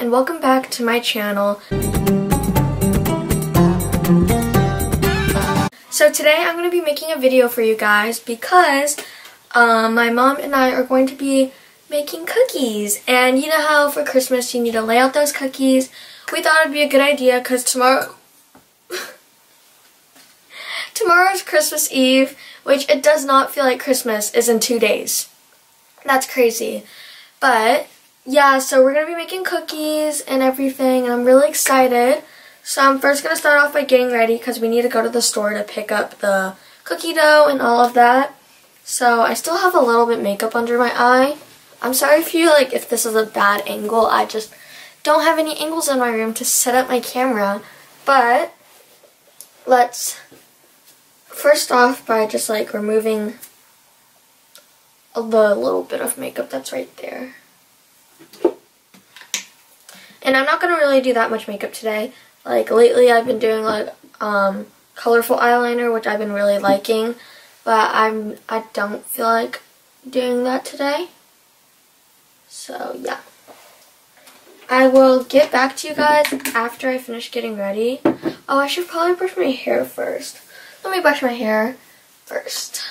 and welcome back to my channel. So today I'm going to be making a video for you guys because um, my mom and I are going to be making cookies. And you know how for Christmas you need to lay out those cookies? We thought it would be a good idea because tomorrow... Tomorrow's Christmas Eve, which it does not feel like Christmas, is in two days. That's crazy. But, yeah, so we're going to be making cookies and everything, and I'm really excited. So I'm first going to start off by getting ready because we need to go to the store to pick up the cookie dough and all of that. So I still have a little bit makeup under my eye. I'm sorry if you like if this is a bad angle. I just don't have any angles in my room to set up my camera. But let's first off by just like removing the little bit of makeup that's right there. And I'm not going to really do that much makeup today. Like lately I've been doing like um, colorful eyeliner which I've been really liking. But I'm I don't feel like doing that today. So yeah. I will get back to you guys after I finish getting ready. Oh, I should probably brush my hair first. Let me brush my hair first.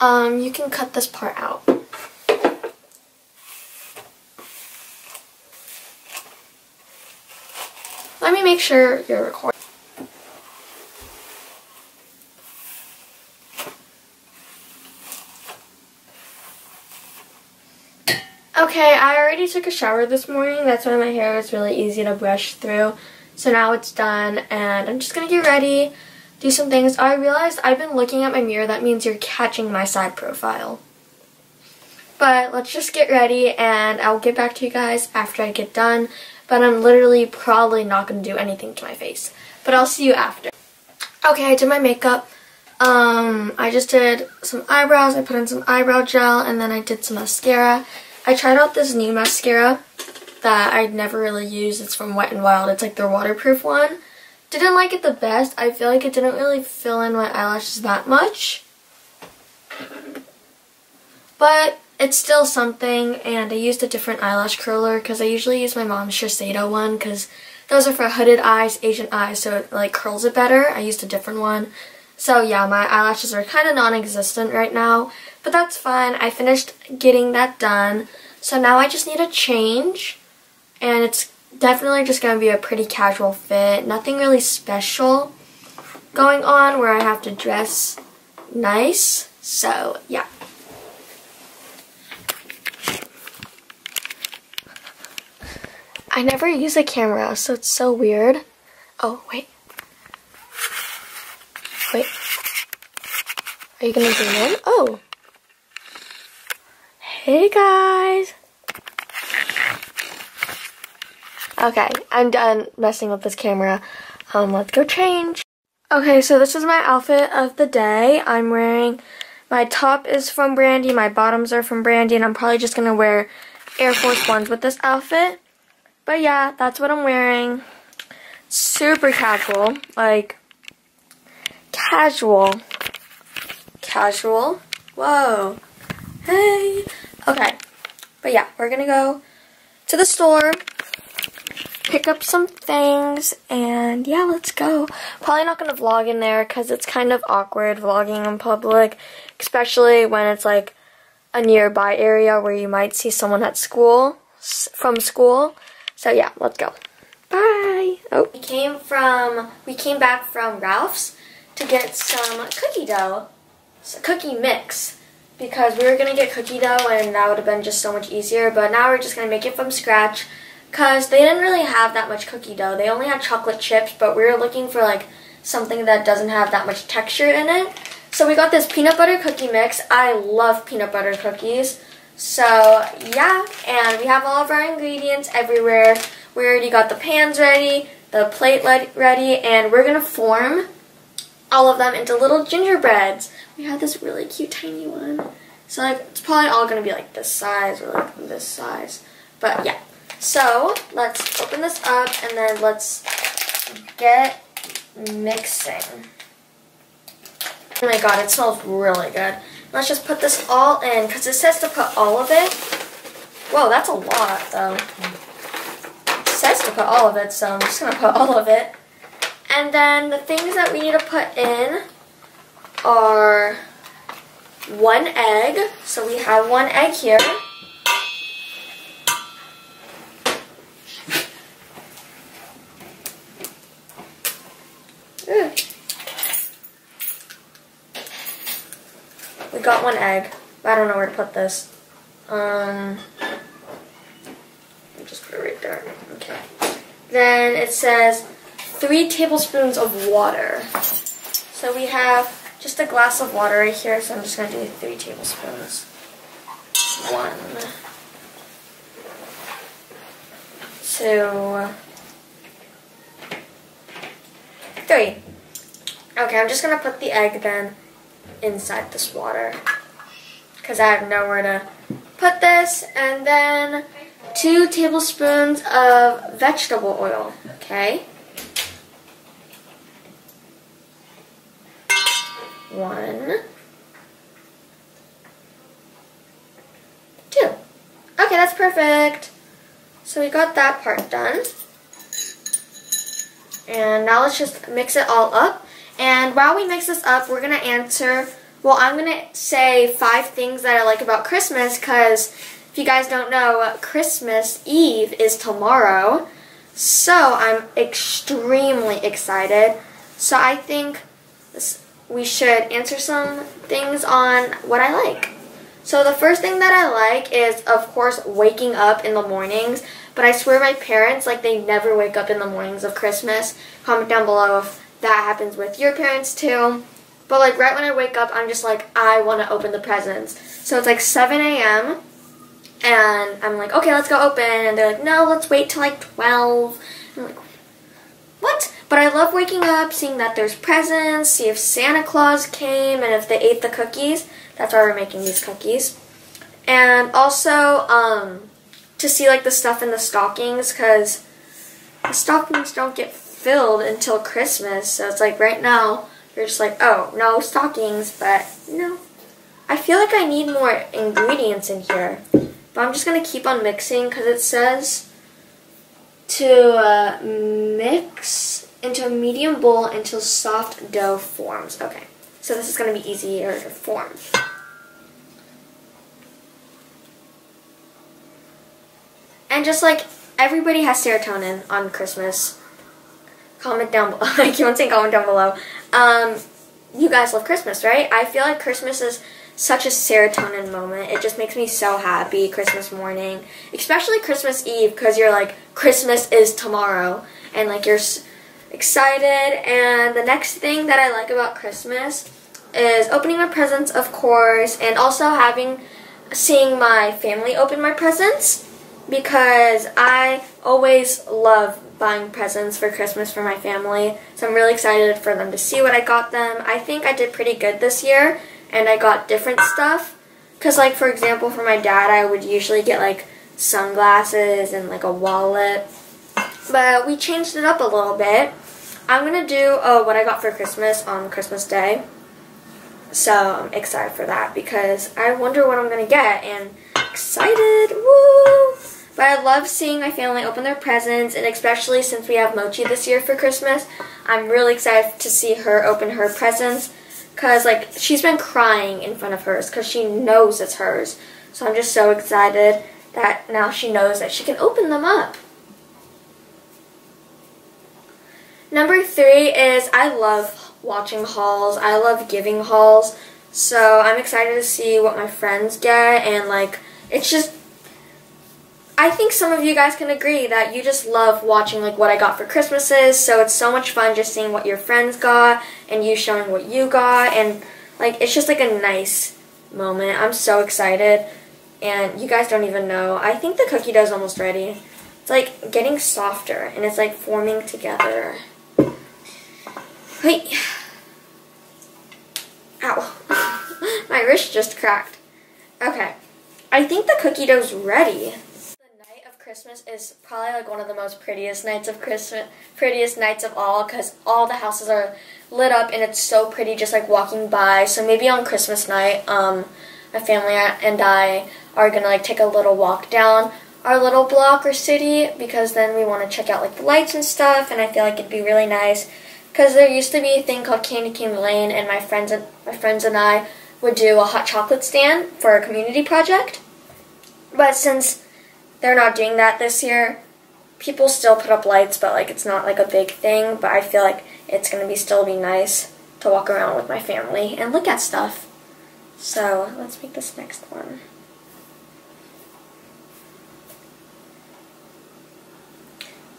Um, you can cut this part out. Let me make sure you're recording. Okay, I already took a shower this morning. That's why my hair is really easy to brush through. So now it's done and I'm just going to get ready, do some things. Oh, I realized I've been looking at my mirror. That means you're catching my side profile. But let's just get ready and I'll get back to you guys after I get done. But I'm literally probably not going to do anything to my face. But I'll see you after. Okay, I did my makeup. Um, I just did some eyebrows. I put in some eyebrow gel and then I did some mascara. I tried out this new mascara that I'd never really used. It's from Wet n Wild. It's like their waterproof one. Didn't like it the best. I feel like it didn't really fill in my eyelashes that much. But it's still something and I used a different eyelash curler because I usually use my mom's Shiseido one because those are for hooded eyes, Asian eyes, so it like curls it better. I used a different one. So yeah, my eyelashes are kind of non-existent right now, but that's fine. I finished getting that done. So now I just need a change, and it's definitely just going to be a pretty casual fit. Nothing really special going on where I have to dress nice. So yeah. I never use a camera, so it's so weird. Oh, wait. Wait. Are you gonna zoom in? Oh. Hey guys. Okay, I'm done messing with this camera. Um, let's go change. Okay, so this is my outfit of the day. I'm wearing, my top is from Brandy, my bottoms are from Brandy, and I'm probably just gonna wear Air Force Ones with this outfit. But yeah, that's what I'm wearing. Super casual, like, casual. Casual. Whoa. Hey. Okay. But yeah, we're gonna go to the store, pick up some things, and yeah, let's go. Probably not gonna vlog in there because it's kind of awkward vlogging in public, especially when it's like a nearby area where you might see someone at school, from school. So yeah, let's go. Bye. Oh. We came from, we came back from Ralph's to get some cookie dough, cookie mix, because we were going to get cookie dough and that would have been just so much easier, but now we're just going to make it from scratch because they didn't really have that much cookie dough. They only had chocolate chips, but we were looking for like something that doesn't have that much texture in it. So we got this peanut butter cookie mix. I love peanut butter cookies. So yeah, and we have all of our ingredients everywhere. We already got the pans ready, the plate ready, and we're to form all of them into little gingerbreads. We have this really cute tiny one. So like it's probably all gonna be like this size or like this size. But yeah. So let's open this up and then let's get mixing. Oh my god, it smells really good. Let's just put this all in because it says to put all of it. Whoa, that's a lot though. It says to put all of it, so I'm just going to put all of it. And then the things that we need to put in are one egg. So we have one egg here. We got one egg. I don't know where to put this. Um, just put it right there. Okay. Then it says three tablespoons of water. So we have just a glass of water right here, so I'm just going to do three tablespoons. One, two, three. Okay, I'm just going to put the egg then inside this water because I have nowhere to put this. And then two tablespoons of vegetable oil, okay? One. Two. Okay, that's perfect. So we got that part done. And now let's just mix it all up. And while we mix this up, we're going to answer, well, I'm going to say five things that I like about Christmas because if you guys don't know, Christmas Eve is tomorrow. So I'm extremely excited. So I think we should answer some things on what I like. So the first thing that I like is, of course, waking up in the mornings. But I swear my parents, like, they never wake up in the mornings of Christmas. Comment down below if that happens with your parents too. But like right when I wake up, I'm just like, I want to open the presents. So it's like 7 a.m. And I'm like, okay, let's go open. And they're like, no, let's wait till like 12. I'm like, what? But I love waking up, seeing that there's presents, see if Santa Claus came, and if they ate the cookies. That's why we're making these cookies. And also, um, to see like the stuff in the stockings, because the stockings don't get filled until Christmas. So it's like right now, you're just like, oh, no stockings, but no. I feel like I need more ingredients in here. But I'm just going to keep on mixing because it says to uh, mix into a medium bowl until soft dough forms. Okay, so this is going to be easier to form. And just like everybody has serotonin on Christmas, comment down below. I keep on saying comment down below. Um, you guys love Christmas, right? I feel like Christmas is such a serotonin moment. It just makes me so happy Christmas morning, especially Christmas Eve because you're like Christmas is tomorrow and like you're excited. And the next thing that I like about Christmas is opening my presents, of course, and also having seeing my family open my presents because I always love buying presents for Christmas for my family. So I'm really excited for them to see what I got them. I think I did pretty good this year and I got different stuff. Because like for example for my dad I would usually get like sunglasses and like a wallet. But we changed it up a little bit. I'm going to do uh, what I got for Christmas on Christmas Day. So I'm excited for that because I wonder what I'm going to get and excited. Woo! But I love seeing my family open their presents, and especially since we have Mochi this year for Christmas, I'm really excited to see her open her presents. Because, like, she's been crying in front of hers because she knows it's hers. So I'm just so excited that now she knows that she can open them up. Number three is I love watching hauls. I love giving hauls. So I'm excited to see what my friends get and like it's just I think some of you guys can agree that you just love watching like what I got for Christmases, so it's so much fun just seeing what your friends got and you showing what you got and like it's just like a nice moment. I'm so excited and you guys don't even know. I think the cookie dough is almost ready. It's like getting softer and it's like forming together. Wait. Ow. My wrist just cracked. Okay. I think the cookie dough's ready. Christmas is probably like one of the most prettiest nights of Christmas, prettiest nights of all, because all the houses are lit up and it's so pretty just like walking by. So maybe on Christmas night, um, my family and I are gonna like take a little walk down our little block or city because then we want to check out like the lights and stuff, and I feel like it'd be really nice. Because there used to be a thing called Candy Cane Lane, and my friends and my friends and I would do a hot chocolate stand for a community project. But since they're not doing that this year. People still put up lights, but like it's not like a big thing. But I feel like it's gonna be still be nice to walk around with my family and look at stuff. So let's make this next one.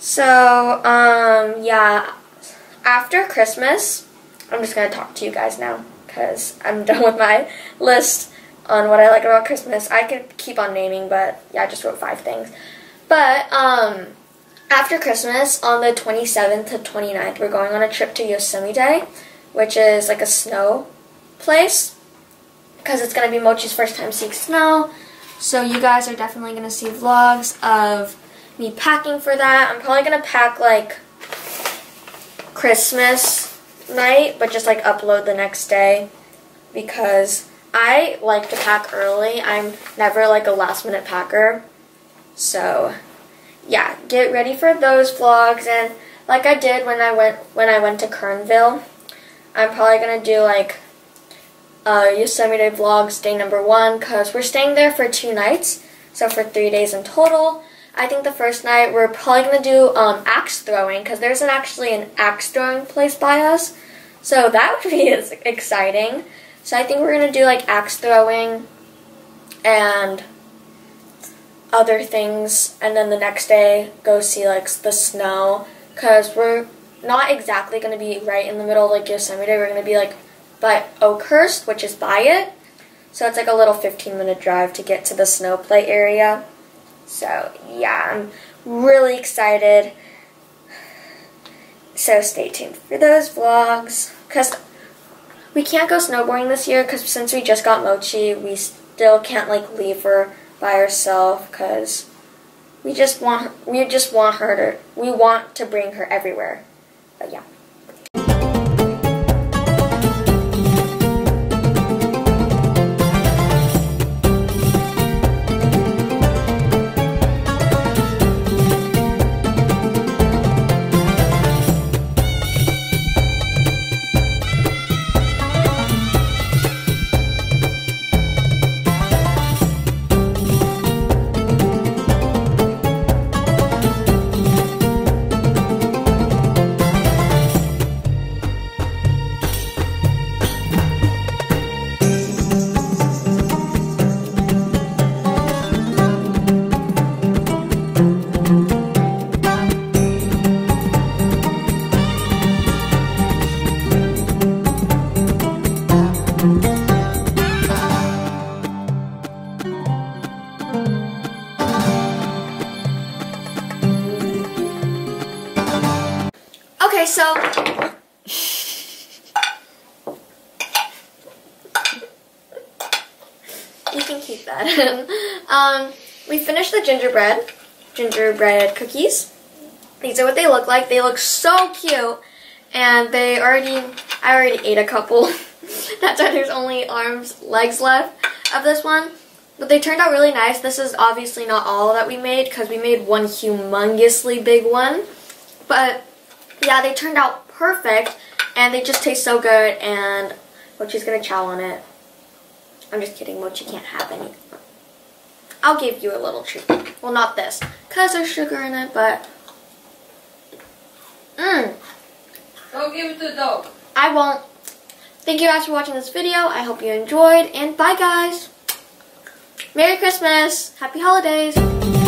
So, um, yeah, after Christmas, I'm just going to talk to you guys now because I'm done with my list on what I like about Christmas. I could keep on naming, but yeah, I just wrote five things. But um, after Christmas, on the 27th to 29th, we're going on a trip to Yosemite, which is like a snow place, because it's going to be Mochi's first time seeing snow. So you guys are definitely going to see vlogs of me packing for that. I'm probably going to pack like Christmas night, but just like upload the next day because I like to pack early. I'm never like a last minute packer. So, yeah, get ready for those vlogs and like I did when I went when I went to Kernville, I'm probably to do like uh, Yosemite vlogs day number one because we're staying there for two nights, so for three days in total. I think the first night we're probably to do um, axe throwing because there's actually an axe throwing place by us, so that would be exciting. So I think we're going to do like axe throwing and other things. And then the next day, go see like the snow. Because we're not exactly going to be right in the middle of like Yosemite. We're going to be like by Oakhurst, which is by it. So it's like a little 15 minute drive to get to the snow play area. So yeah, I'm really excited. So stay tuned for those vlogs. Because we can't go snowboarding this year because since we just got Mochi, we still can't like leave her by herself because we just want we just want her to we want to bring her everywhere. But yeah. you can keep that. um, we finished the gingerbread, gingerbread cookies. These are what they look like. They look so cute, and they already, I already ate a couple. That's why there's only arms, legs left of this one. But they turned out really nice. This is obviously not all that we made because we made one humongously big one. But yeah, they turned out perfect, and they just taste so good, and she's gonna chow on it. I'm just kidding, Mochi can't have any. I'll give you a little treat. Well, not this, because there's sugar in it, but... Mmm. Don't give it to the dog. I won't. Thank you guys for watching this video. I hope you enjoyed, and bye, guys. Merry Christmas. Happy holidays.